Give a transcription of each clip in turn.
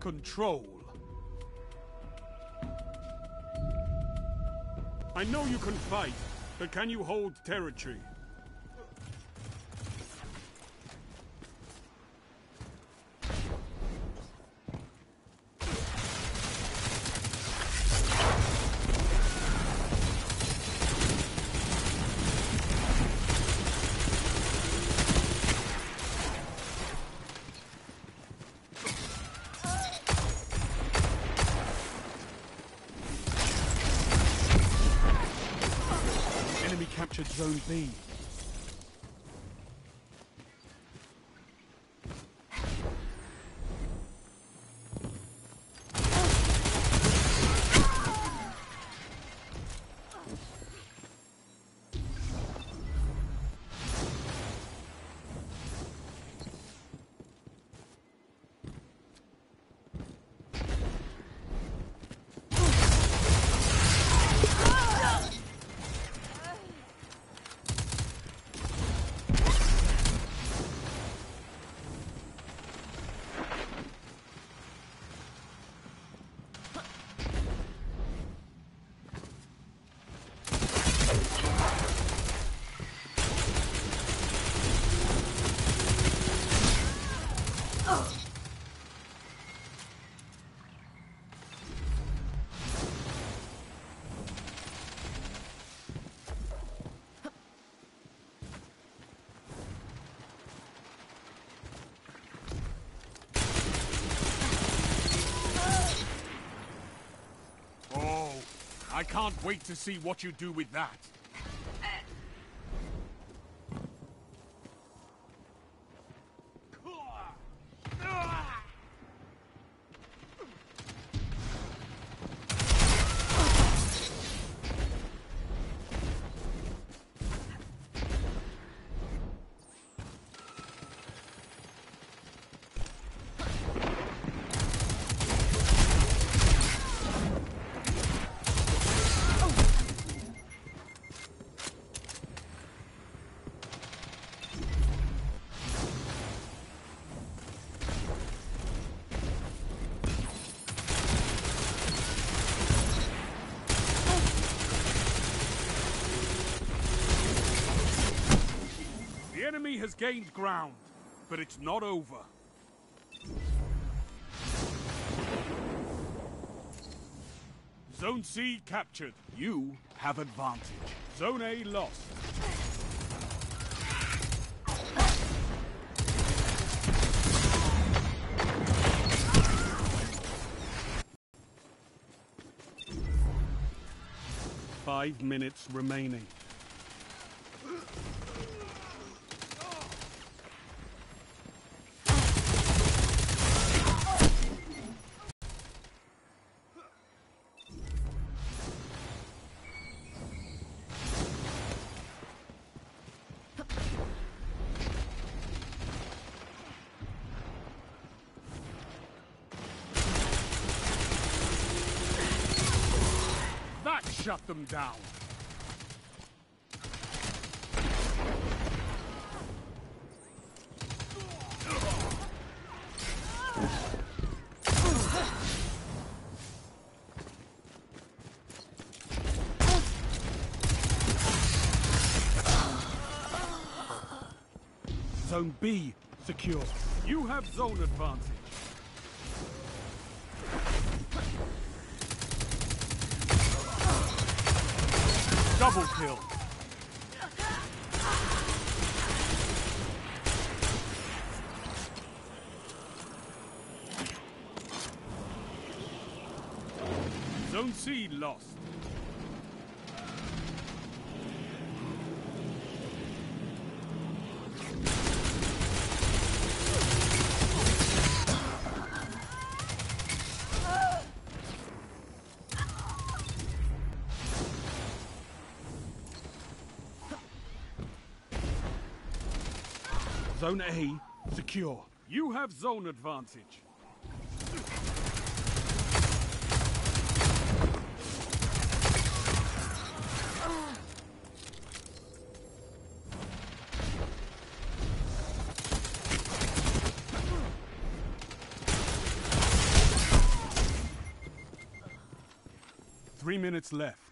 control. I know you can fight, but can you hold territory? Enemy captured Zone B. Oh, I can't wait to see what you do with that. The enemy has gained ground, but it's not over. Zone C captured. You have advantage. Zone A lost. Five minutes remaining. That shut them down. Zone B secure. You have zone advantage. Double kill. Zone C lost. Zone A, secure. You have zone advantage. Three minutes left.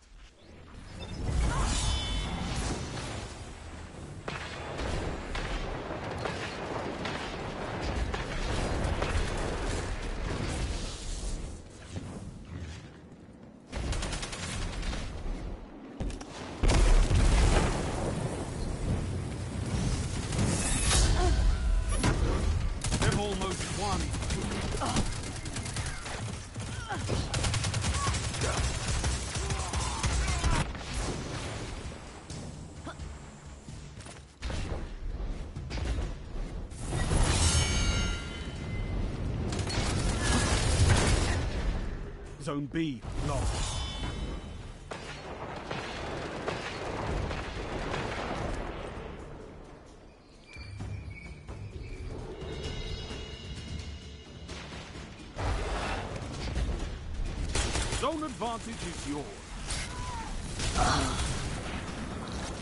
Zone B lost. Zone advantage is yours.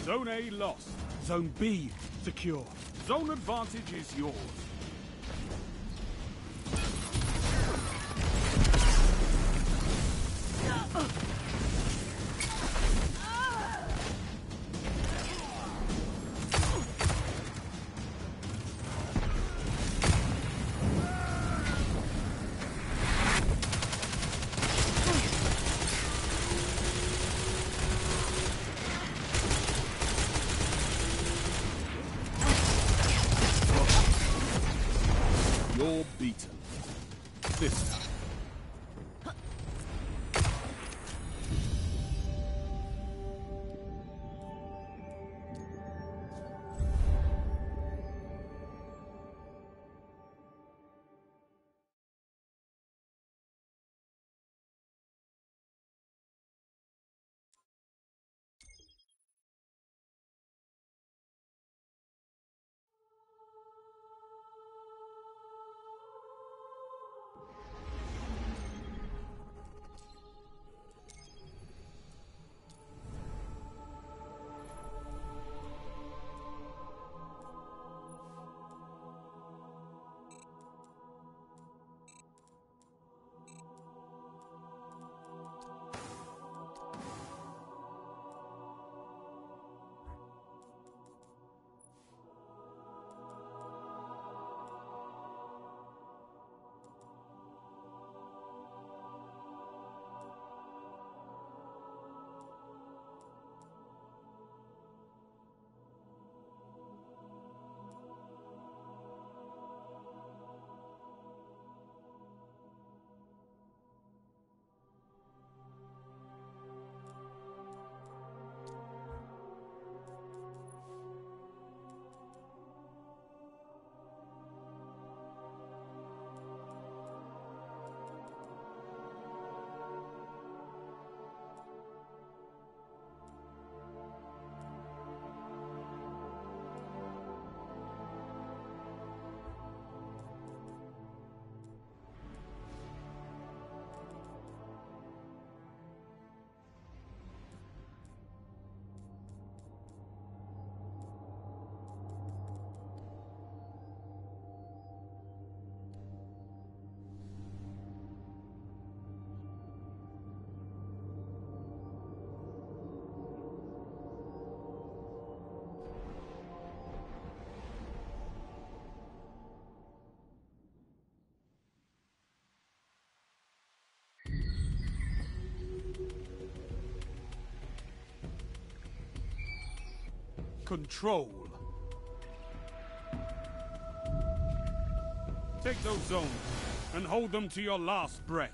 Zone A lost. Zone B secure. Zone advantage is yours. Control. Take those zones and hold them to your last breath.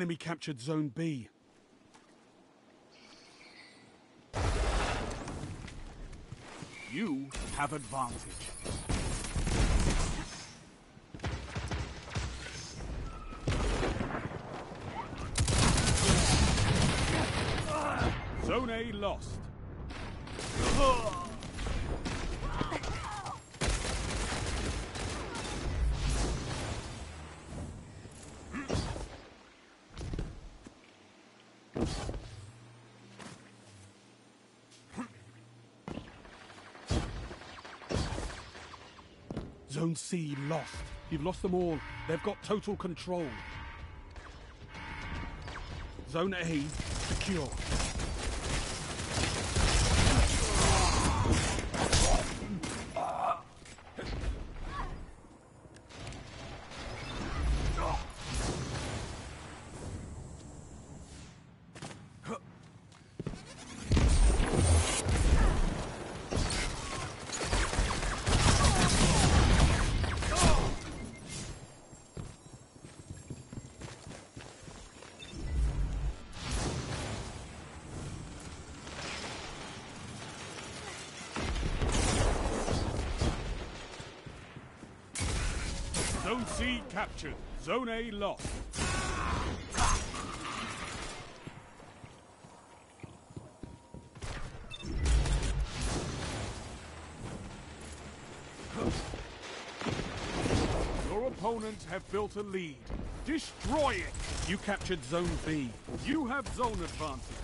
Enemy captured Zone B. You have advantage. Zone A lost. Zone C lost. You've lost them all. They've got total control. Zone A secure. C captured. Zone A lost. Your opponents have built a lead. Destroy it! You captured Zone B. You have zone advantage.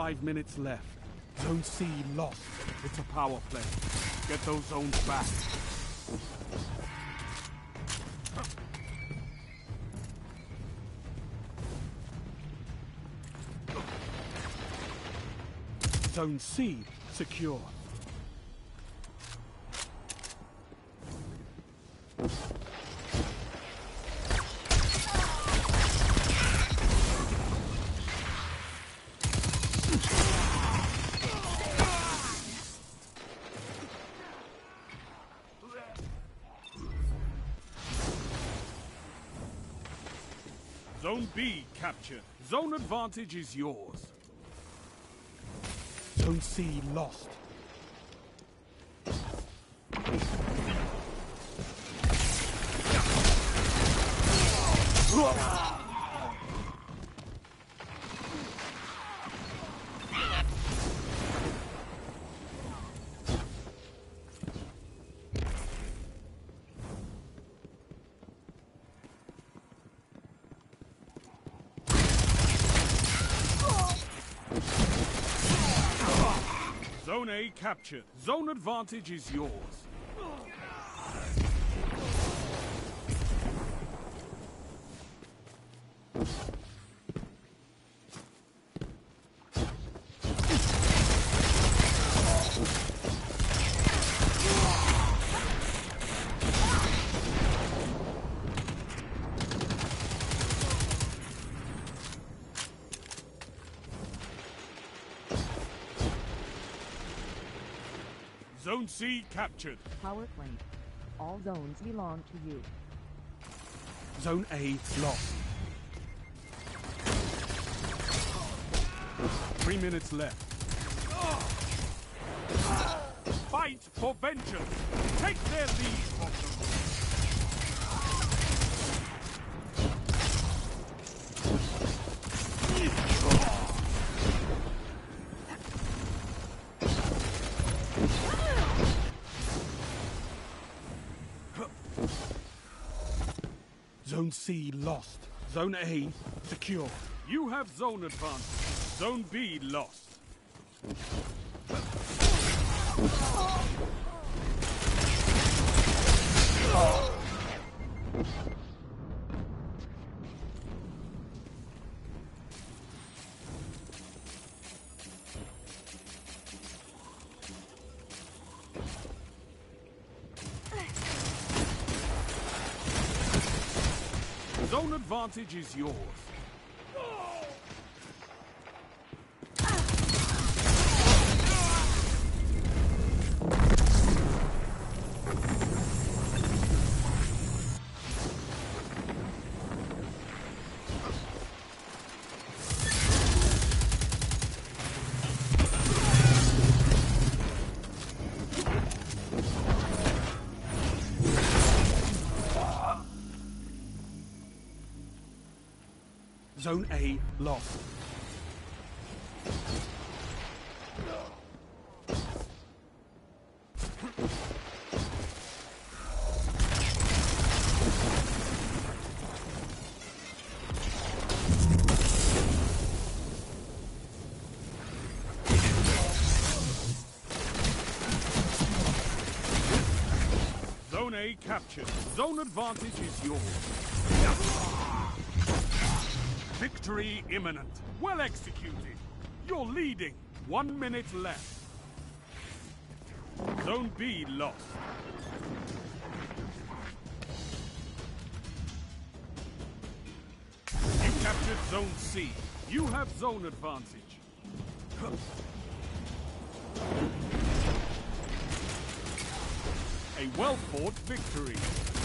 Five minutes left. Zone C lost. It's a power play. Get those zones back. Zone C secure. Captured. Zone advantage is yours. Zone C lost. Zone A captured. Zone advantage is yours. Zone C captured. Power play. All zones belong to you. Zone A lost. Three minutes left. Fight for vengeance. Take their lead from them. Zone C lost. Zone A secure. You have zone advantage. Zone B lost. Zone is yours. Zone A lost. Zone A captured. Zone advantage Victory imminent. Well executed. You're leading. One minute left. Zone B lost. You captured Zone C. You have zone advantage. A well-fought victory.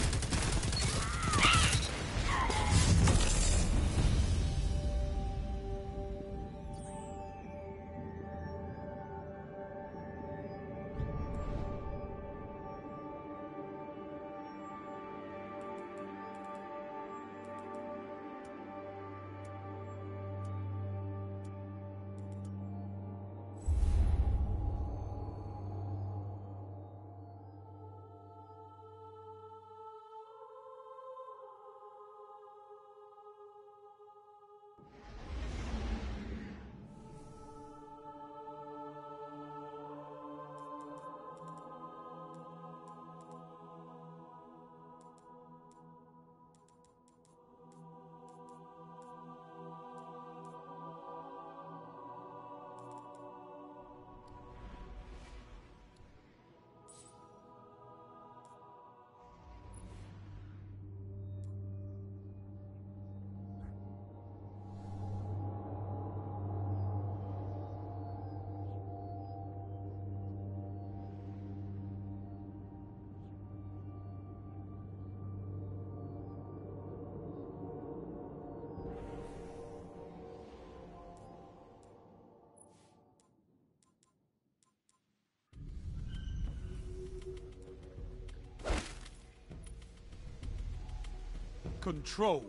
Control.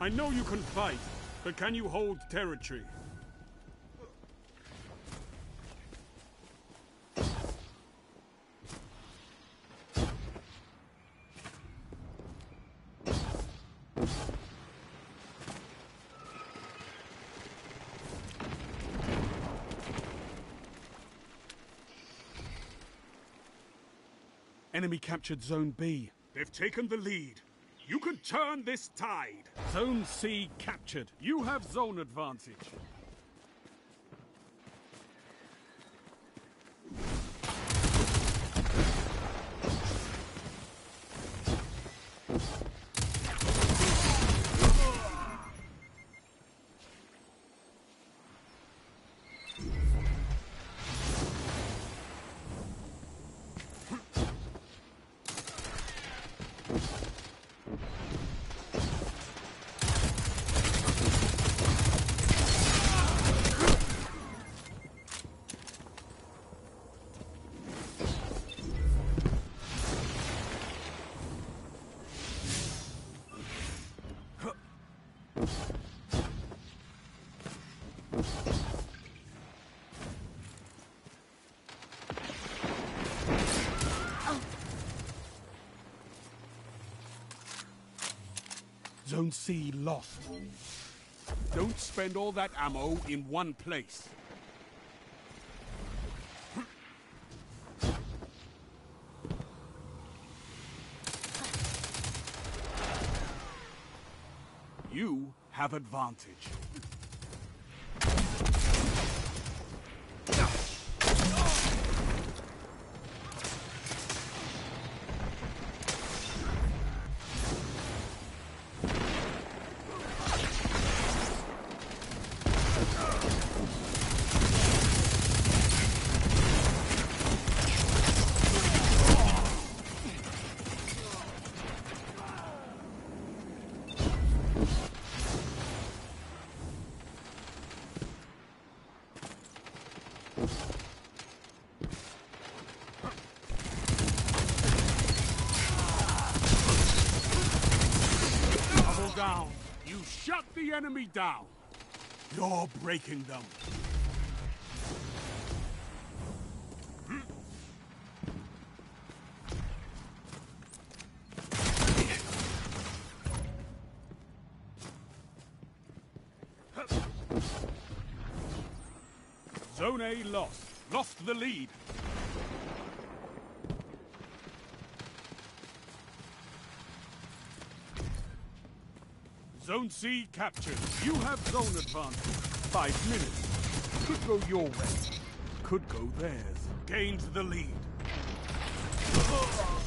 I know you can fight, but can you hold territory? Enemy captured Zone B. They've taken the lead. You can turn this tide. Zone C captured. You have zone advantage. Zone C lost. Don't spend all that ammo in one place. You have advantage. Down. You're breaking them. Zone A lost. Lost the lead. Zone C captured. You have zone advantage. Five minutes. Could go your way. Could go theirs. Gained the lead.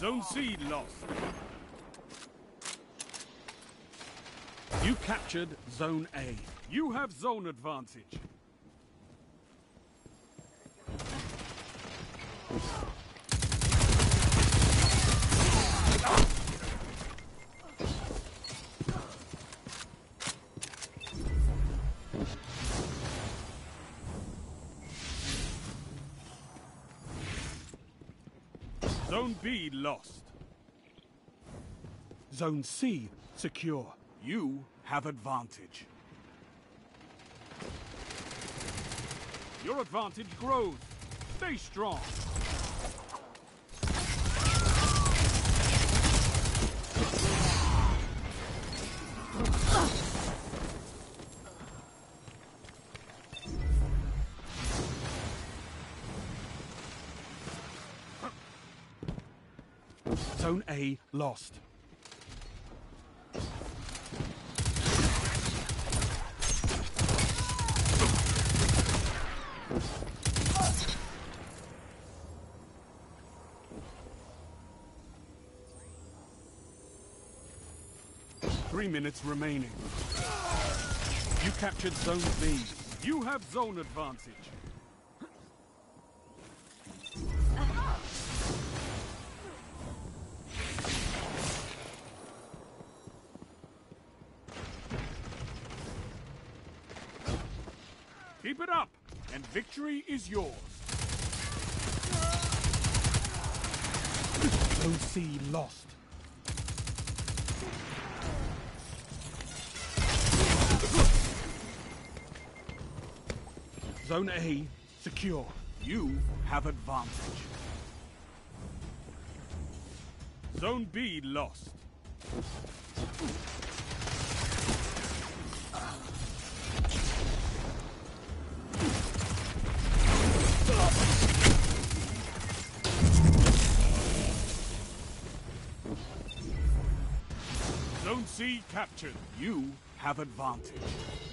Zone C lost. You captured Zone A. You have zone advantage. Zone B lost. Zone C secure. You have advantage. Your advantage grows. Stay strong. Zone A lost. Three minutes remaining. You captured Zone B. You have zone advantage. Keep it up, and victory is yours. Zone C lost. Zone A secure. You have advantage. Zone B lost. Zone C captured. You have advantage.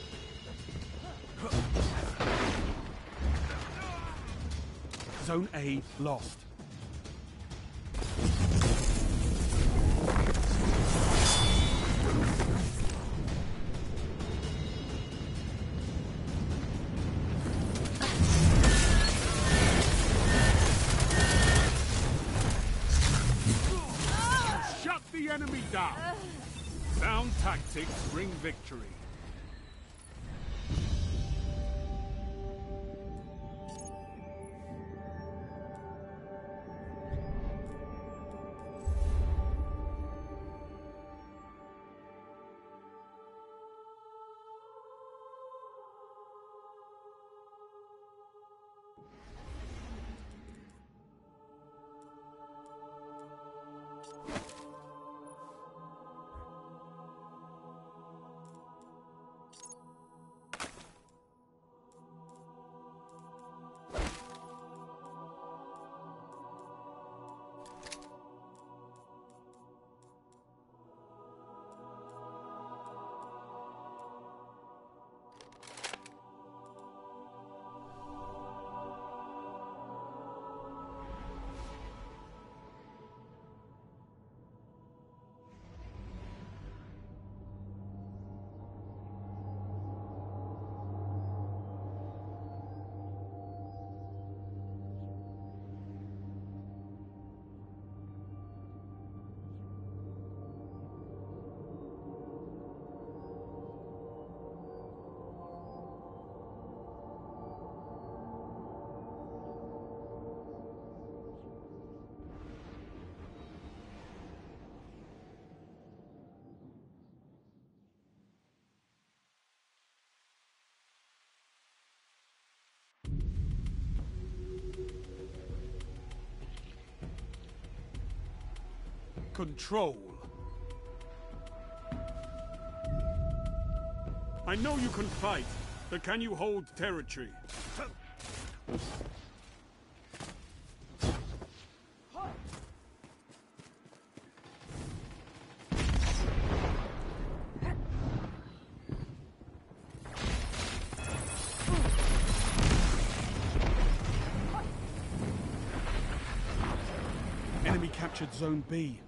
Zone A lost. Control. I know you can fight, but can you hold territory? Enemy captured Zone B.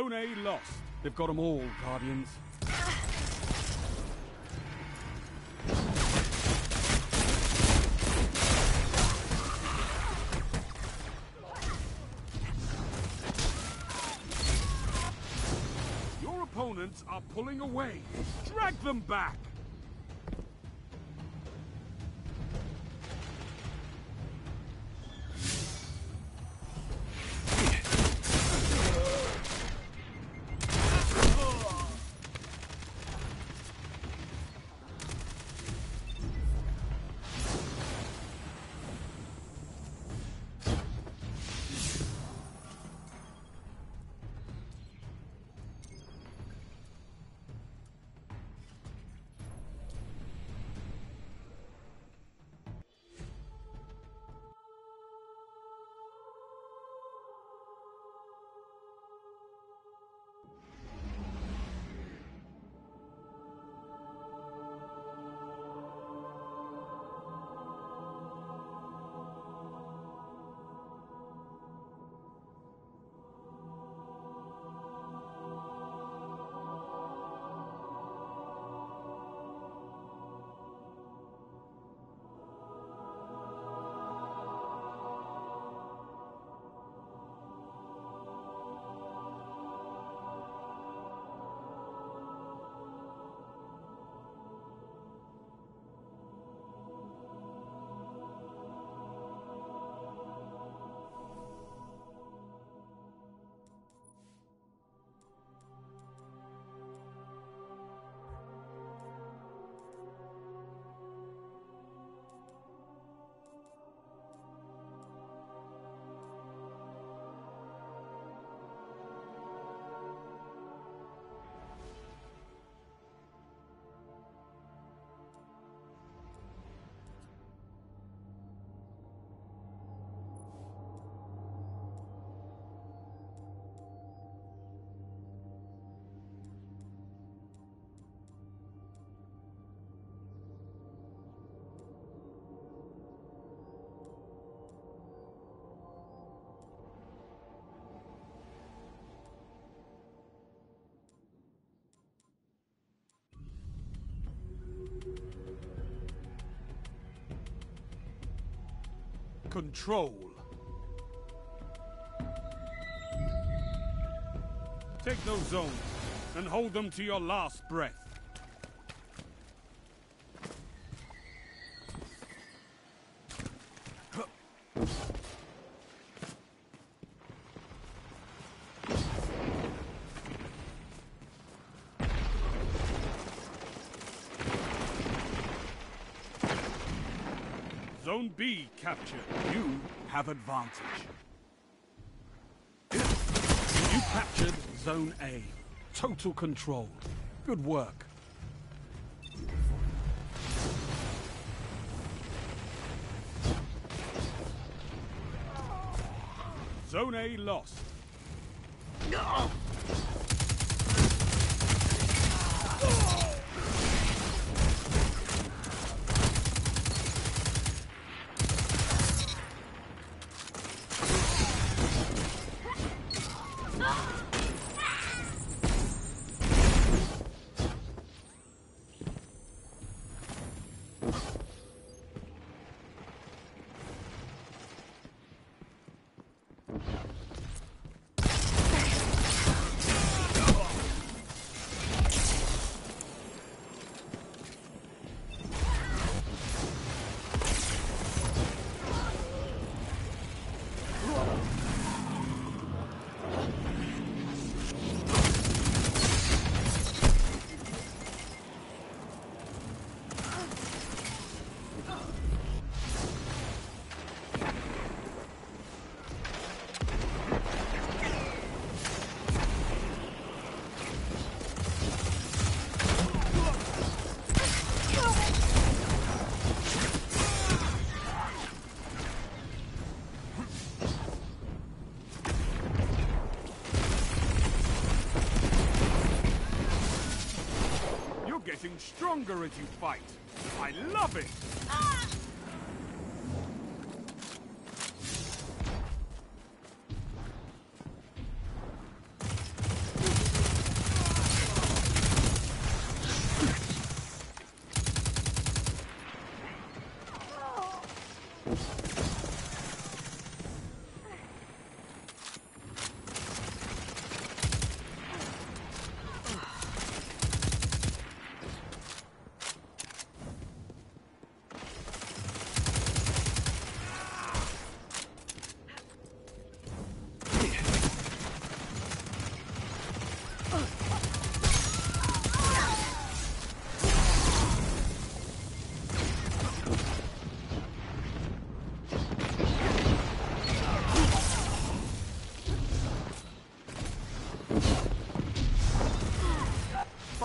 Zone A lost. They've got them all, Guardians. Your opponents are pulling away. Drag them back! Control. Take those zones and hold them to your last breath. Zone B captured. You have advantage. You captured Zone A. Total control. Good work. Zone A lost. Stronger as you fight. I love it!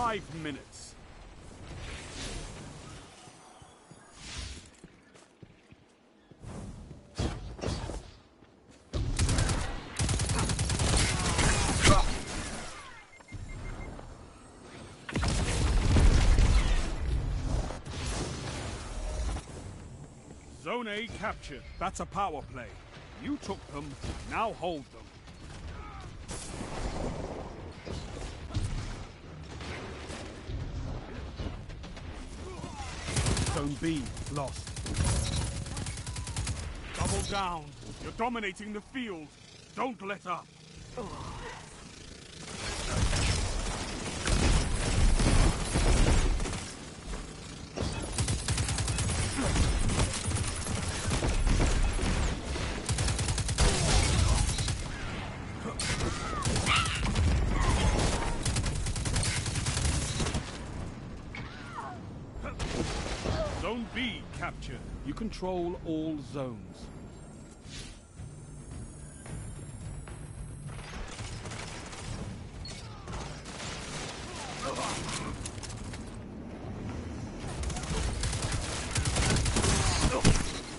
Five minutes. Zone A captured. That's a power play. You took them, now hold them. B lost. Double down. You're dominating the field. Don't let up. Zone B captured. You control all zones.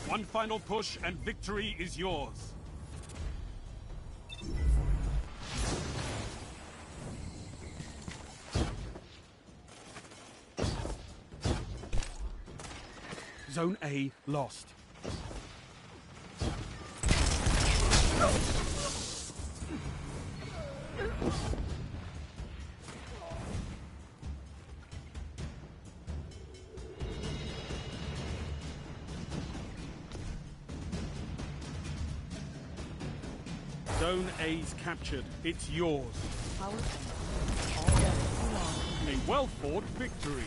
One final push and victory is yours. Zone A lost. Zone A's captured. It's yours. Power play. All zones belong to you. A well-fought victory.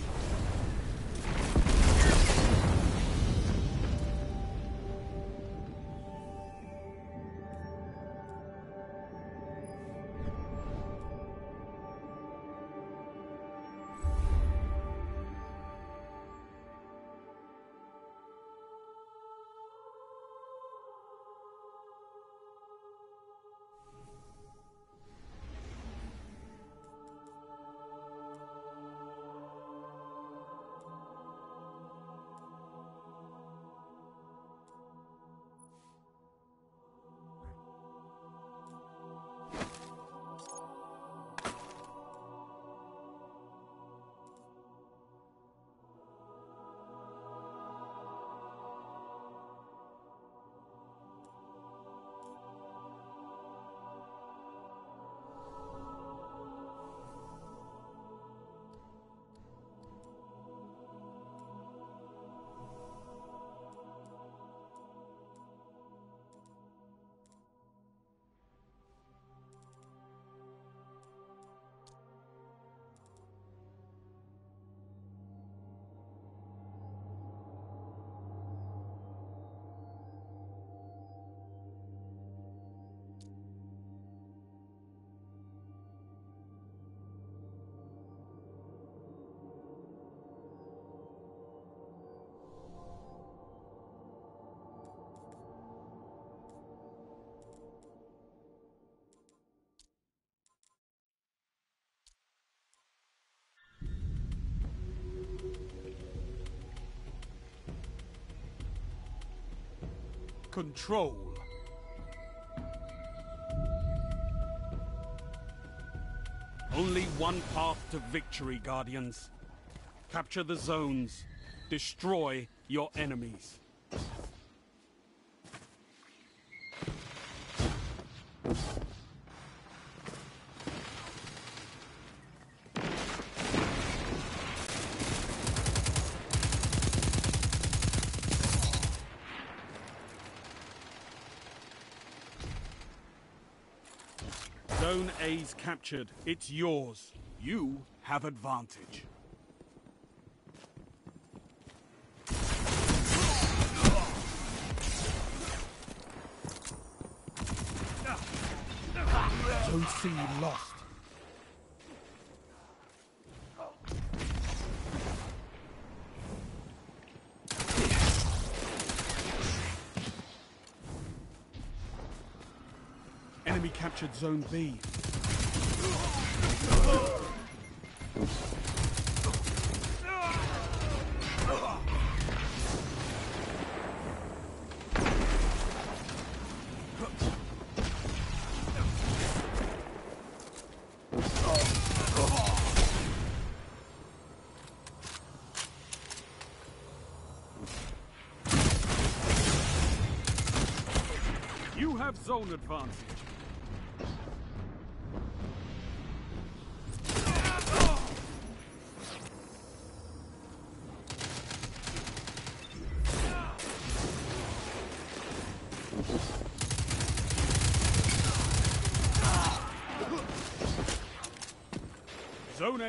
Control. Only one path to victory, Guardians. Capture the zones. Destroy your enemies. Zone A's captured. It's yours. You have advantage. Zone C lost. Enemy captured Zone B. You have zone advantage.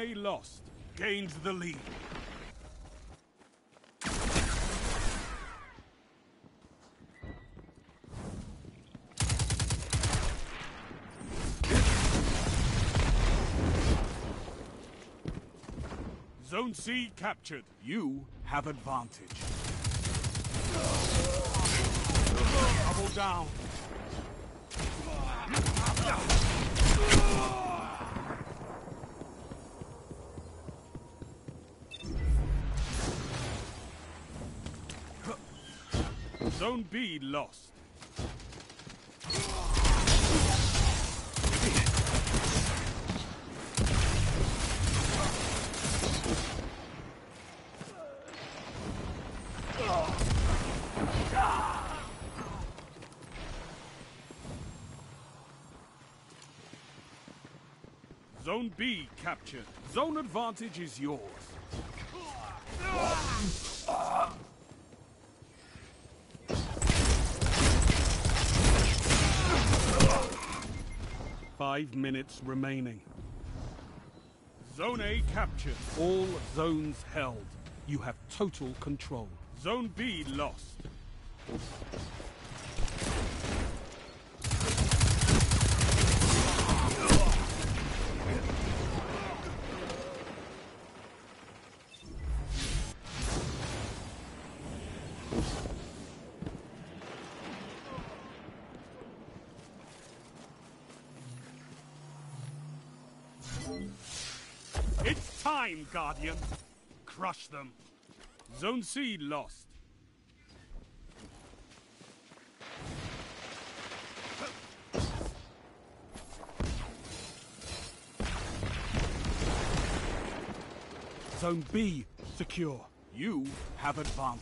A lost. Gained the lead. Zone C captured. You have advantage. Double down. Zone B lost. Zone B captured. Zone advantage is yours. Five minutes remaining. Zone A captured. All zones held. You have total control. Zone B lost. Time, Guardian. Crush them. Zone C lost. Zone B secure. You have advantage.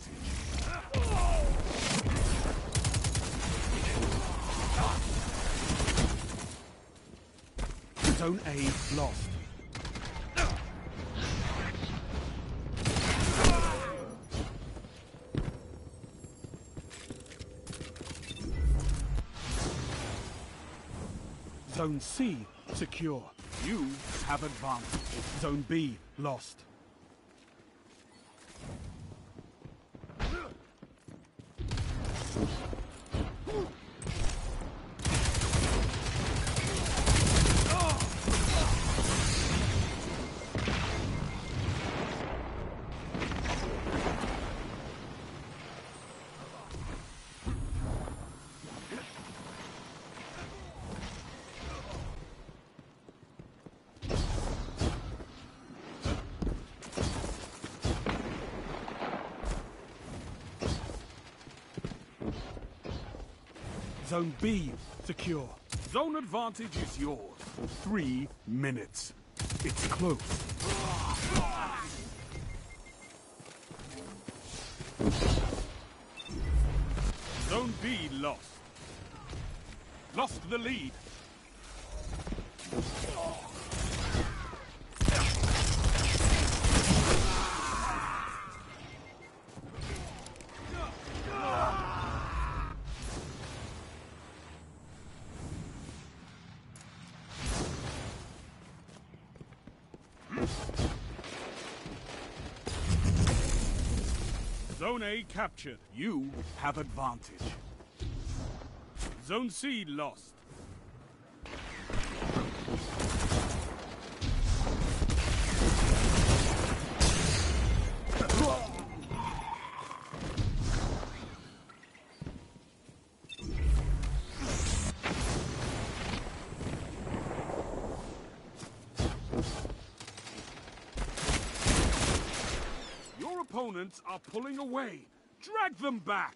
Zone A lost. Zone C secure. You have advanced. Zone B lost. Zone B secure. Zone advantage is yours. Three minutes. It's close. Zone B lost. Lost the lead. Zone A captured. You have advantage. Zone C lost. Are pulling away. Drag them back.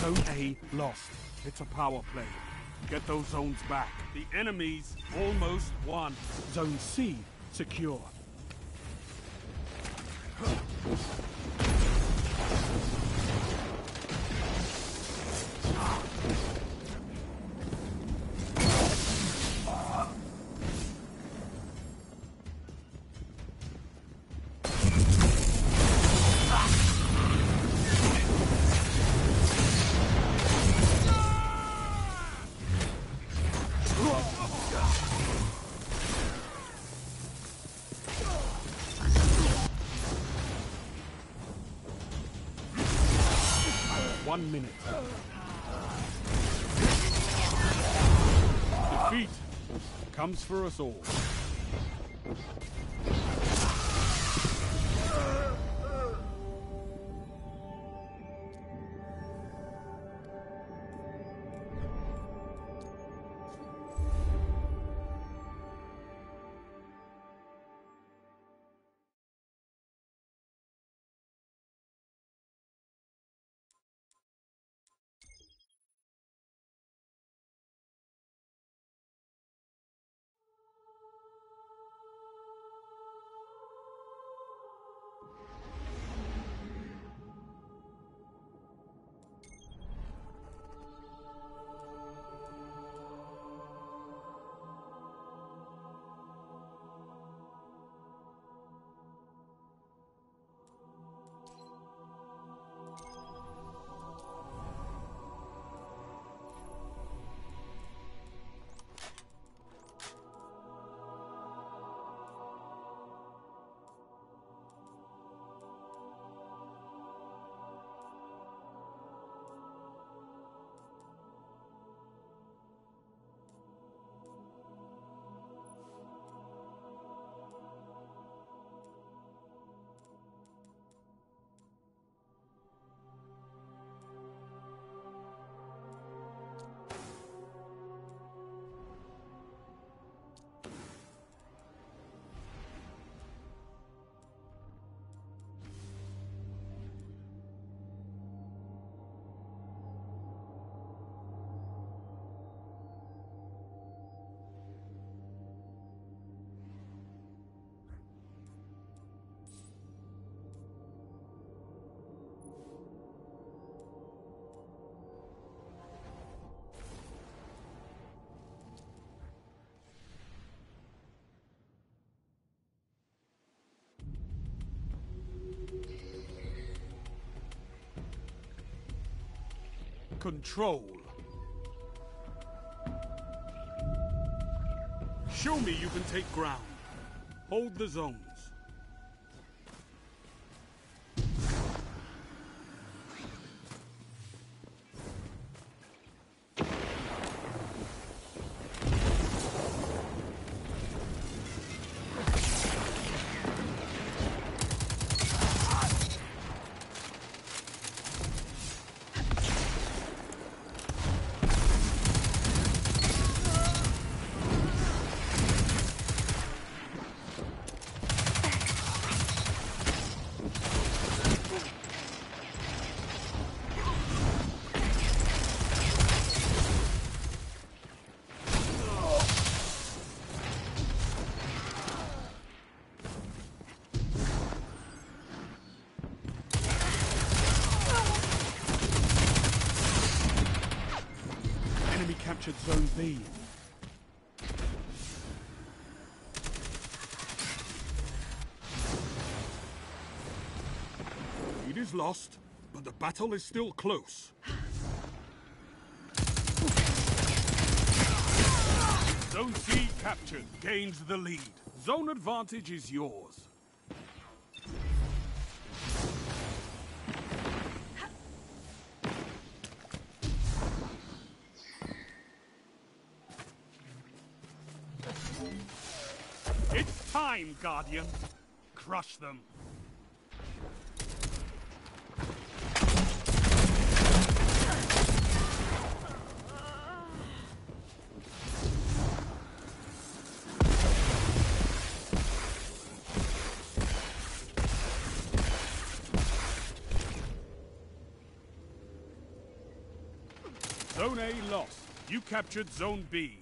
Zone A lost. It's a power play. Get those zones back. The enemy's almost won. Zone C secure. Comes for us all. Control. Show me you can take ground. Hold the zones. Lost, but the battle is still close. Zone C captured, gains the lead. Zone advantage is yours. It's time, Guardian. Crush them. You captured Zone B.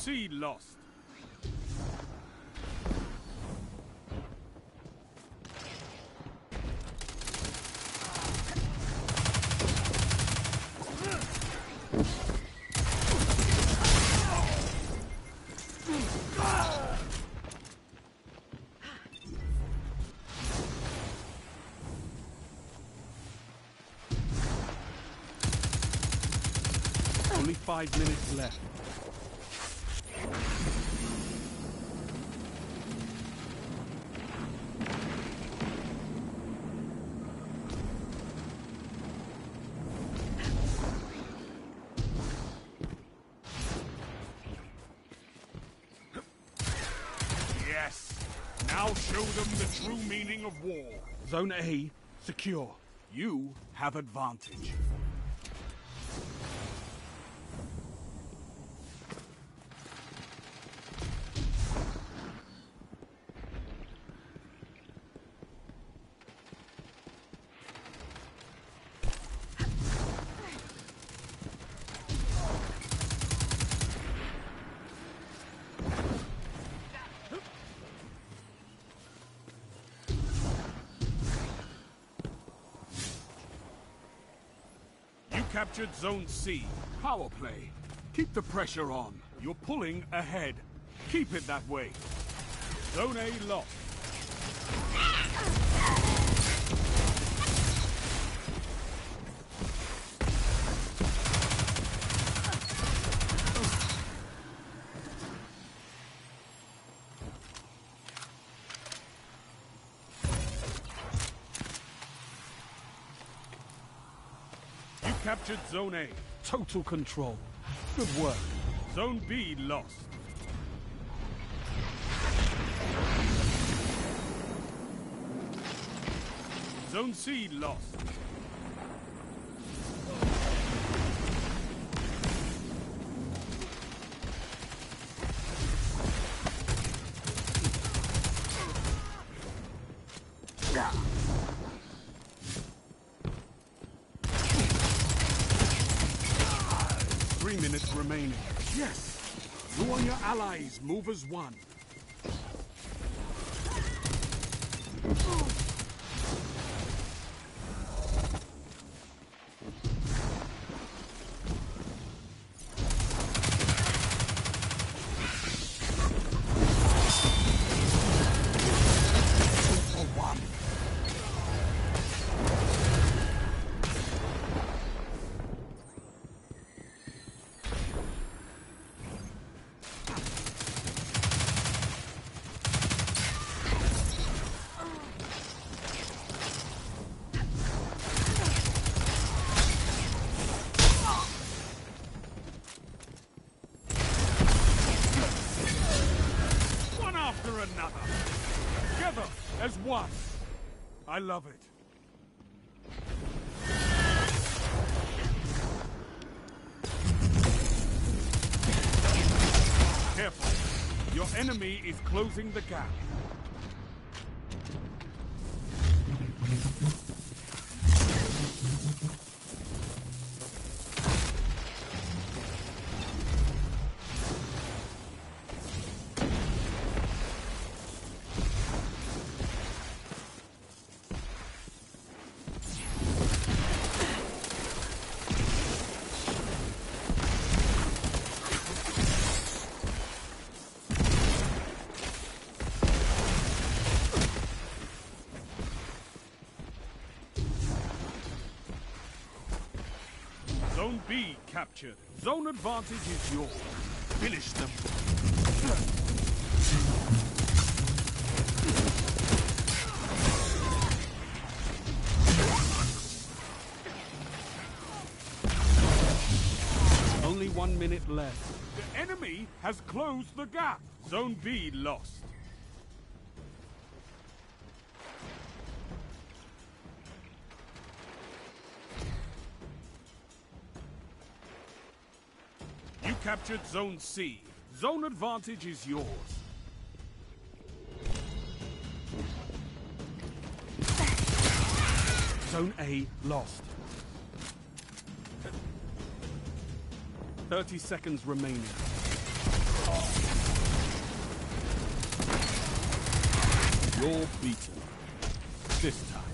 C lost. Only five minutes left. Now show them the true meaning of war. Zone A, secure. You have advantage. You captured Zone C. Power play. Keep the pressure on. You're pulling ahead. Keep it that way. Zone A lost. You captured Zone A. Total control. Good work. Zone B lost. Zone C lost. Three minutes remaining. Yes! You and your allies move as one. I love it. Careful. Your enemy is closing the gap. Captured. Zone advantage is yours. Finish them. Only one minute left. The enemy has closed the gap. Zone B lost. Captured Zone C. Zone advantage is yours. Zone A lost. 30 seconds remaining. You're beaten. This time.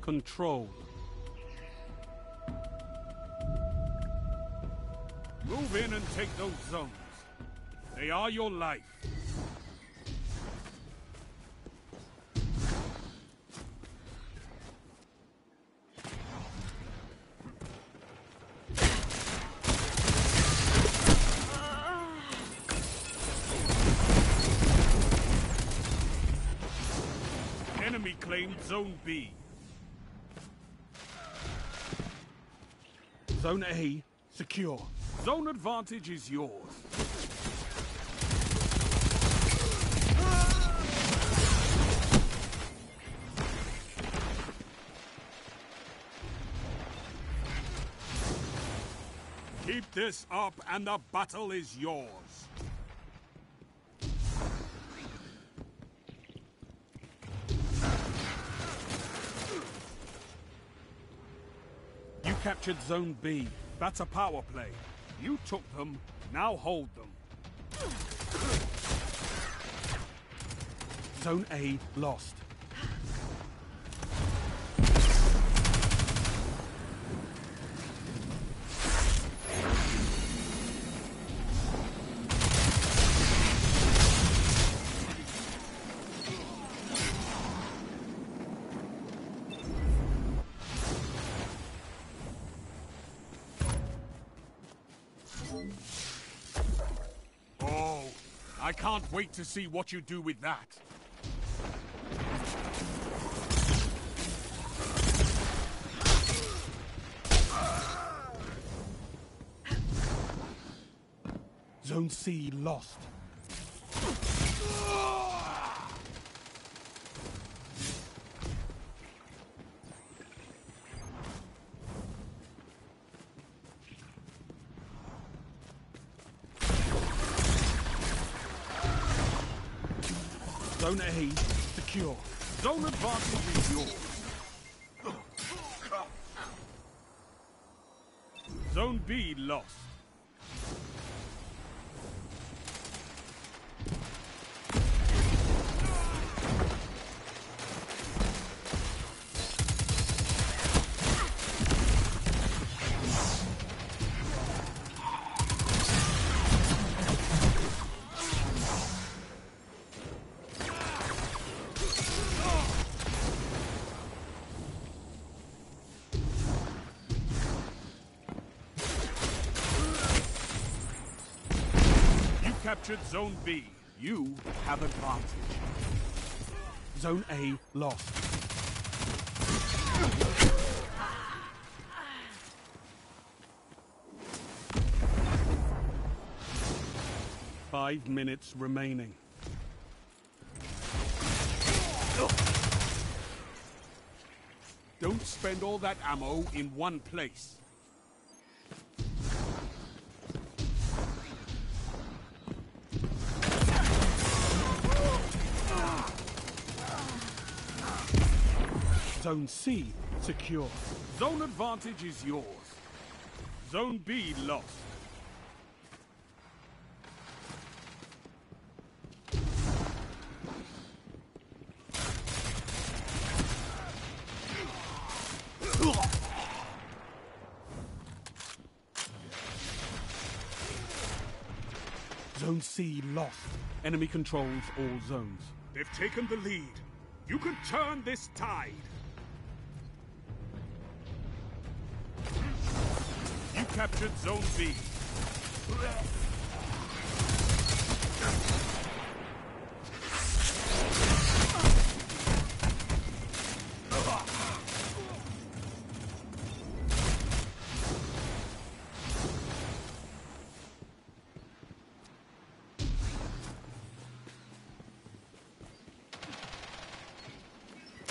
Control. Move in and take those zones. They are your life. Zone A, secure. Zone advantage is yours. Keep this up and the battle is yours. Captured Zone B. That's a power play. You took them, now hold them. Zone A lost. Wait to see what you do with that. Zone C lost. Zone A secure. Zone advantage is yours. Zone B lost. Captured Zone B. You have advantage. Zone A lost. Five minutes remaining. Don't spend all that ammo in one place. Zone C secure. Zone advantage is yours. Zone B lost. Zone C lost. Enemy controls all zones. They've taken the lead. You can turn this tide. Captured Zone B.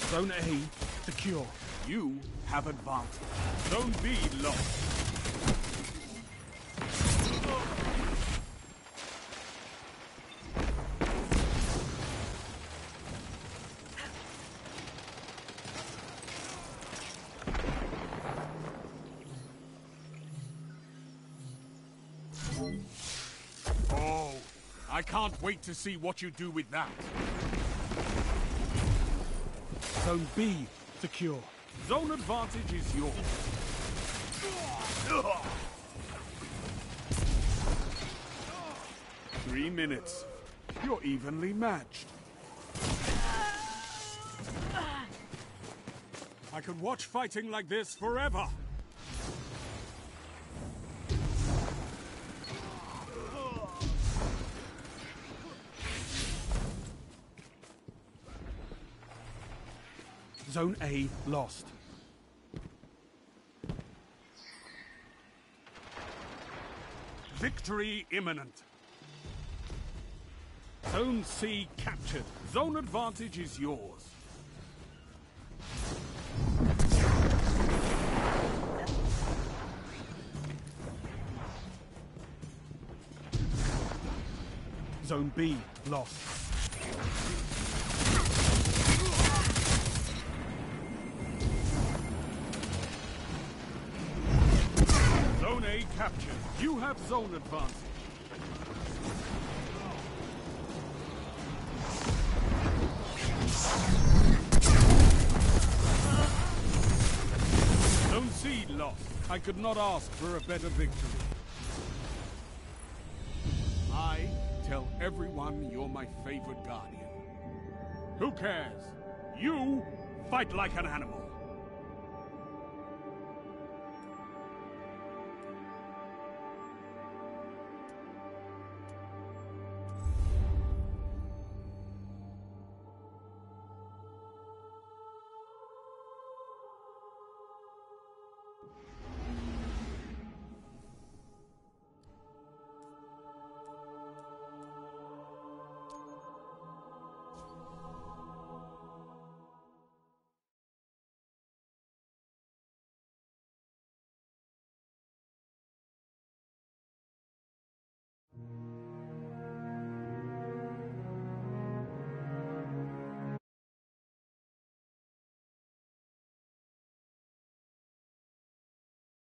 Zone A secure. You have advantage. Zone B lost. Wait to see what you do with that. Zone B secure. Zone advantage is yours. Three minutes. You're evenly matched. I could watch fighting like this forever. Zone A lost. Victory imminent. Zone C captured. Zone advantage is yours. Zone B lost. Captured. You have zone advantage. I could not ask for a better victory. I tell everyone you're my favorite guardian. Who cares? You fight like an animal.